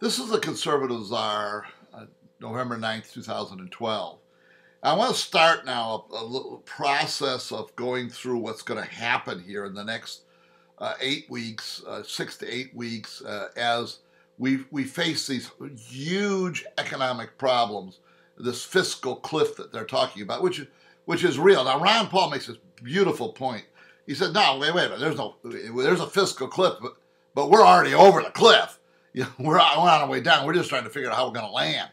This is the Conservative Czar, uh, November 9th, 2012. I want to start now a, a little process of going through what's going to happen here in the next uh, eight weeks, uh, six to eight weeks, uh, as we, we face these huge economic problems, this fiscal cliff that they're talking about, which, which is real. Now, Ron Paul makes this beautiful point. He said, no, wait, wait a minute, there's, no, there's a fiscal cliff, but, but we're already over the cliff you know, we're, we're on our way down. We're just trying to figure out how we're going to land.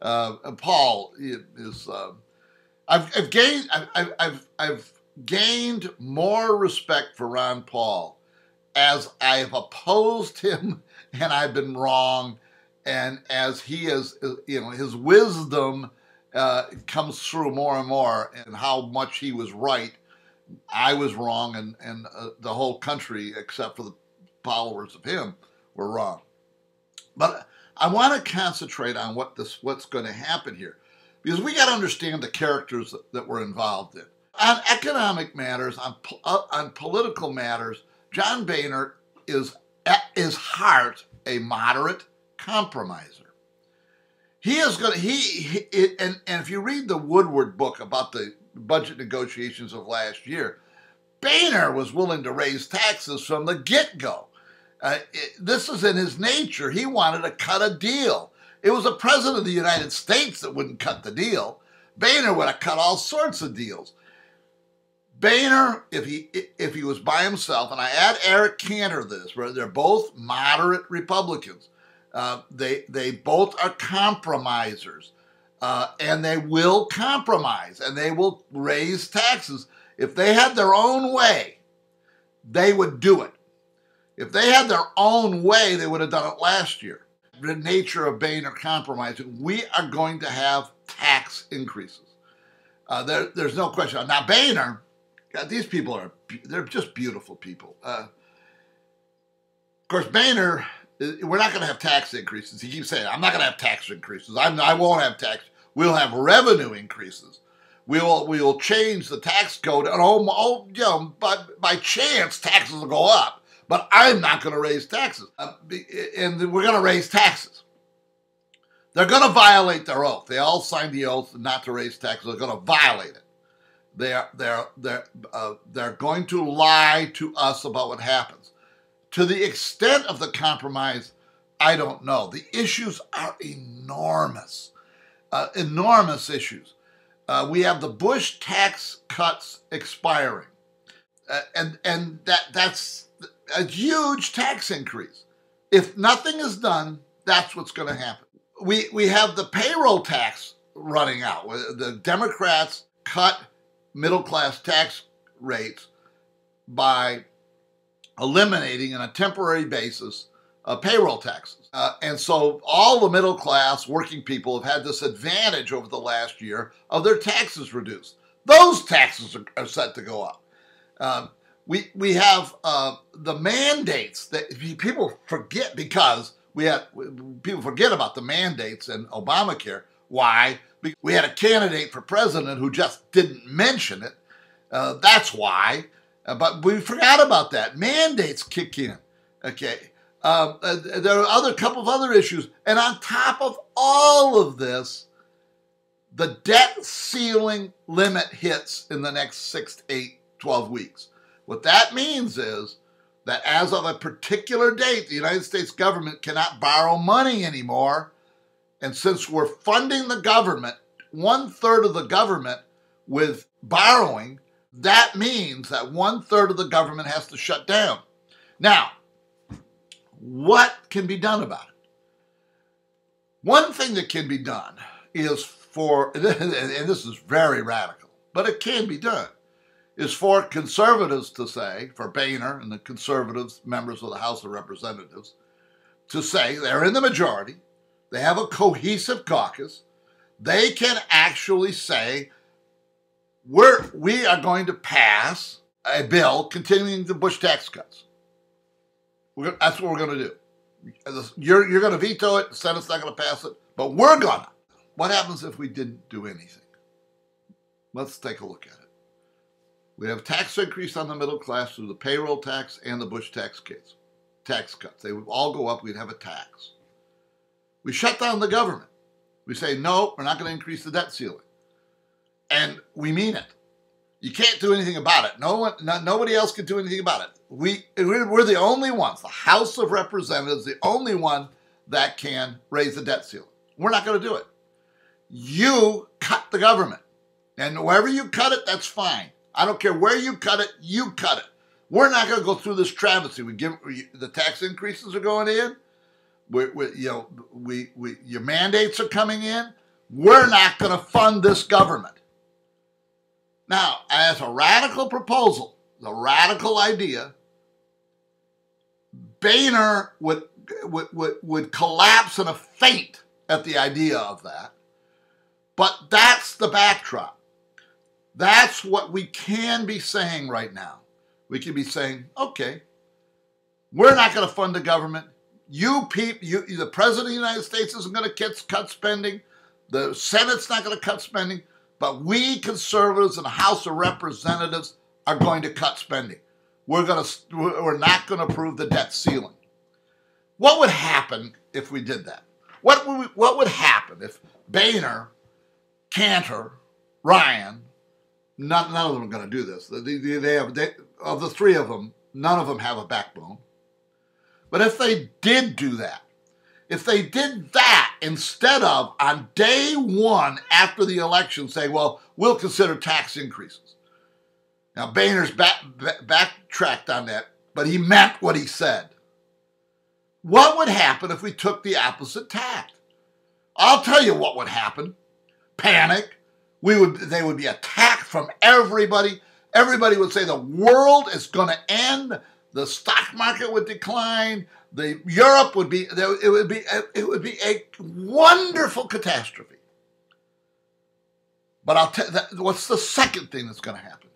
Uh, Paul is. Uh, I've, I've gained. I've, I've, I've gained more respect for Ron Paul as I've opposed him and I've been wrong, and as he is, you know, his wisdom uh, comes through more and more, and how much he was right, I was wrong, and and uh, the whole country, except for the followers of him, were wrong. But I want to concentrate on what this what's going to happen here, because we got to understand the characters that, that we're involved in. On economic matters, on uh, on political matters, John Boehner is at his heart a moderate compromiser. He is going to he, he and and if you read the Woodward book about the budget negotiations of last year, Boehner was willing to raise taxes from the get go. Uh, this is in his nature. He wanted to cut a deal. It was the president of the United States that wouldn't cut the deal. Boehner would have cut all sorts of deals. Boehner, if he if he was by himself, and I add Eric Cantor to this, where they're both moderate Republicans. Uh, they they both are compromisers, uh, and they will compromise, and they will raise taxes. If they had their own way, they would do it. If they had their own way, they would have done it last year. The nature of Boehner compromising, we are going to have tax increases. Uh, there, there's no question. Now, Boehner, God, these people are, they're just beautiful people. Uh, of course, Boehner, uh, we're not going to have tax increases. He keeps saying, I'm not going to have tax increases. I'm, I won't have tax. We'll have revenue increases. We will, we will change the tax code. And oh, oh you know, by chance, taxes will go up but I'm not going to raise taxes. Uh, and we're going to raise taxes. They're going to violate their oath. They all signed the oath not to raise taxes. They're going to violate it. They're, they're, they're, uh, they're going to lie to us about what happens. To the extent of the compromise, I don't know. The issues are enormous, uh, enormous issues. Uh, we have the Bush tax cuts expiring, uh, and and that that's a huge tax increase. If nothing is done, that's what's going to happen. We, we have the payroll tax running out. The Democrats cut middle class tax rates by eliminating on a temporary basis uh, payroll taxes. Uh, and so all the middle class working people have had this advantage over the last year of their taxes reduced. Those taxes are, are set to go up. Um, we we have uh, the mandates that people forget because we had people forget about the mandates in Obamacare. Why? Because We had a candidate for president who just didn't mention it. Uh, that's why. Uh, but we forgot about that. Mandates kick in. Okay. Um, uh, there are other couple of other issues, and on top of all of this, the debt ceiling limit hits in the next six eight, 12 weeks. What that means is that as of a particular date, the United States government cannot borrow money anymore. And since we're funding the government, one third of the government with borrowing, that means that one third of the government has to shut down. Now, what can be done about it? One thing that can be done is for, and this is very radical, but it can be done is for conservatives to say, for Boehner and the conservatives, members of the House of Representatives, to say they're in the majority, they have a cohesive caucus, they can actually say, we're, we are going to pass a bill continuing the Bush tax cuts. We're, that's what we're going to do. You're, you're going to veto it, the Senate's not going to pass it, but we're going to. What happens if we didn't do anything? Let's take a look at it. We have tax increase on the middle class through the payroll tax and the Bush tax case, tax cuts. They would all go up. We'd have a tax. We shut down the government. We say, no, we're not going to increase the debt ceiling. And we mean it. You can't do anything about it. No one, no, nobody else can do anything about it. We, we're the only ones, the House of Representatives, the only one that can raise the debt ceiling. We're not going to do it. You cut the government. And wherever you cut it, that's fine. I don't care where you cut it, you cut it. We're not going to go through this travesty. We give the tax increases are going in. We, we, you know, we, we, your mandates are coming in. We're not going to fund this government. Now, as a radical proposal, the radical idea, Boehner would, would, would, would collapse in a faint at the idea of that. But that's the backdrop. That's what we can be saying right now. We can be saying, okay, we're not going to fund the government. You people, you, the president of the United States isn't going to cut spending. The Senate's not going to cut spending. But we conservatives in the House of Representatives are going to cut spending. We're going to, we're not going to approve the debt ceiling. What would happen if we did that? What would, we, what would happen if Boehner, Cantor, Ryan, None, none of them are going to do this. They, they have they, of the three of them, none of them have a backbone. But if they did do that, if they did that instead of on day one after the election saying, "Well, we'll consider tax increases," now Boehner's back, backtracked on that, but he meant what he said. What would happen if we took the opposite tact? I'll tell you what would happen: panic. We would they would be attacked from everybody. Everybody would say the world is going to end. The stock market would decline. The Europe would be it would be it would be a wonderful catastrophe. But I'll tell what's the second thing that's going to happen?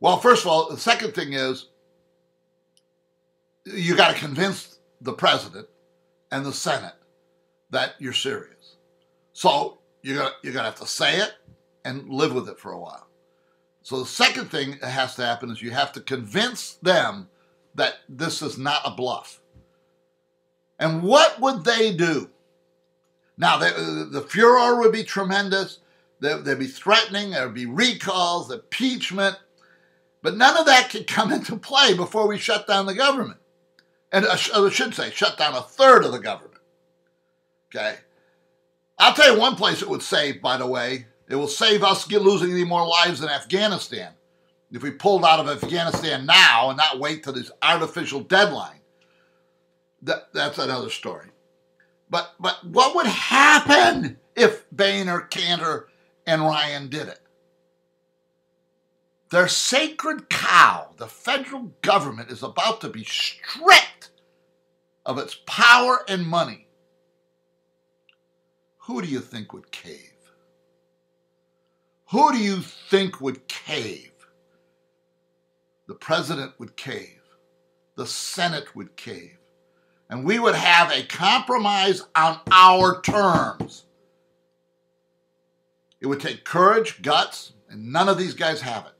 Well, first of all, the second thing is you got to convince the president and the Senate that you're serious. So you're gonna you're gonna have to say it and live with it for a while. So the second thing that has to happen is you have to convince them that this is not a bluff. And what would they do? Now, they, the furor would be tremendous. There'd be threatening, there'd be recalls, impeachment. But none of that could come into play before we shut down the government. And uh, I should say, shut down a third of the government. Okay? I'll tell you one place it would save, by the way, it will save us losing any more lives in Afghanistan. If we pulled out of Afghanistan now and not wait till this artificial deadline, that, that's another story. But but what would happen if Boehner, Cantor, and Ryan did it? Their sacred cow, the federal government, is about to be stripped of its power and money. Who do you think would cave? Who do you think would cave? The president would cave. The Senate would cave. And we would have a compromise on our terms. It would take courage, guts, and none of these guys have it.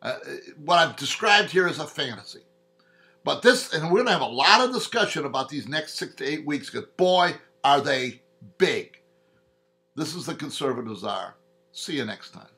Uh, what I've described here is a fantasy. But this, and we're going to have a lot of discussion about these next six to eight weeks because, boy, are they big. This is the conservative czar. See you next time.